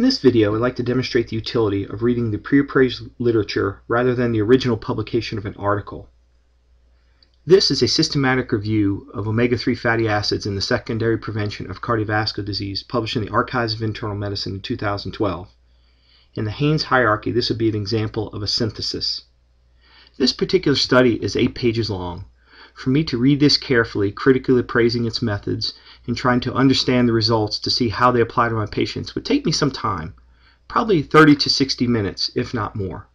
In this video, I'd like to demonstrate the utility of reading the pre-appraised literature rather than the original publication of an article. This is a systematic review of omega-3 fatty acids in the secondary prevention of cardiovascular disease published in the Archives of Internal Medicine in 2012. In the Haynes hierarchy, this would be an example of a synthesis. This particular study is eight pages long. For me to read this carefully, critically appraising its methods, and trying to understand the results to see how they apply to my patients would take me some time, probably 30 to 60 minutes, if not more.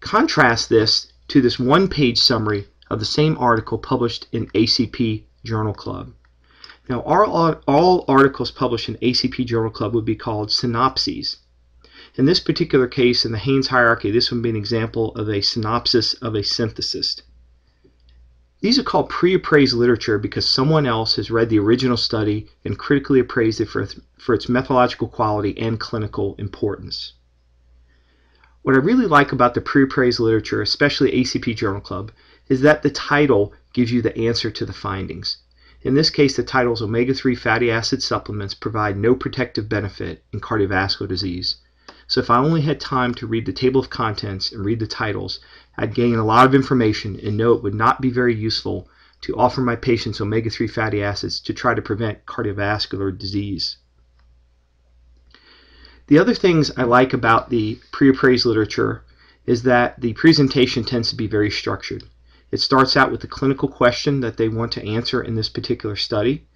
Contrast this to this one-page summary of the same article published in ACP Journal Club. Now, all, all articles published in ACP Journal Club would be called synopses. In this particular case, in the Haynes hierarchy, this would be an example of a synopsis of a synthesis. These are called pre-appraised literature because someone else has read the original study and critically appraised it for, for its methodological quality and clinical importance. What I really like about the pre-appraised literature, especially ACP Journal Club, is that the title gives you the answer to the findings. In this case, the title is Omega-3 Fatty Acid Supplements Provide No Protective Benefit in Cardiovascular Disease. So if I only had time to read the table of contents and read the titles, I'd gain a lot of information and know it would not be very useful to offer my patients omega-3 fatty acids to try to prevent cardiovascular disease. The other things I like about the pre-appraised literature is that the presentation tends to be very structured. It starts out with the clinical question that they want to answer in this particular study.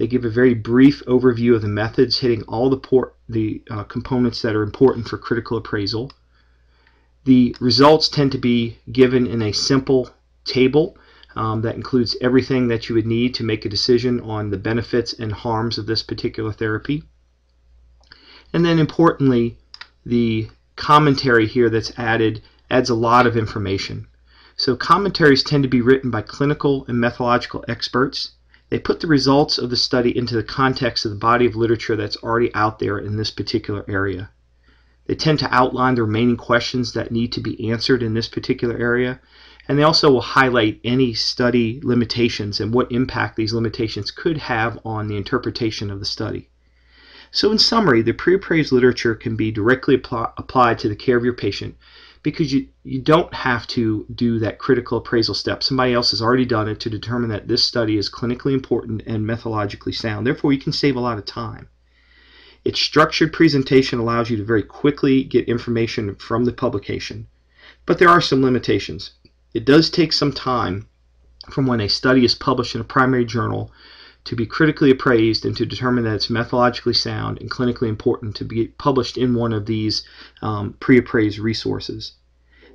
They give a very brief overview of the methods hitting all the, port, the uh, components that are important for critical appraisal. The results tend to be given in a simple table um, that includes everything that you would need to make a decision on the benefits and harms of this particular therapy. And then importantly, the commentary here that's added adds a lot of information. So commentaries tend to be written by clinical and methodological experts. They put the results of the study into the context of the body of literature that's already out there in this particular area. They tend to outline the remaining questions that need to be answered in this particular area, and they also will highlight any study limitations and what impact these limitations could have on the interpretation of the study. So in summary, the pre-appraised literature can be directly applied to the care of your patient because you, you don't have to do that critical appraisal step. Somebody else has already done it to determine that this study is clinically important and methodologically sound. Therefore, you can save a lot of time. Its structured presentation allows you to very quickly get information from the publication, but there are some limitations. It does take some time from when a study is published in a primary journal to be critically appraised and to determine that it's methodologically sound and clinically important to be published in one of these um, pre-appraised resources.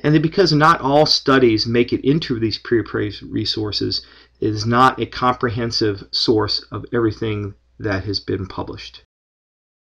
And that because not all studies make it into these pre-appraised resources, it is not a comprehensive source of everything that has been published.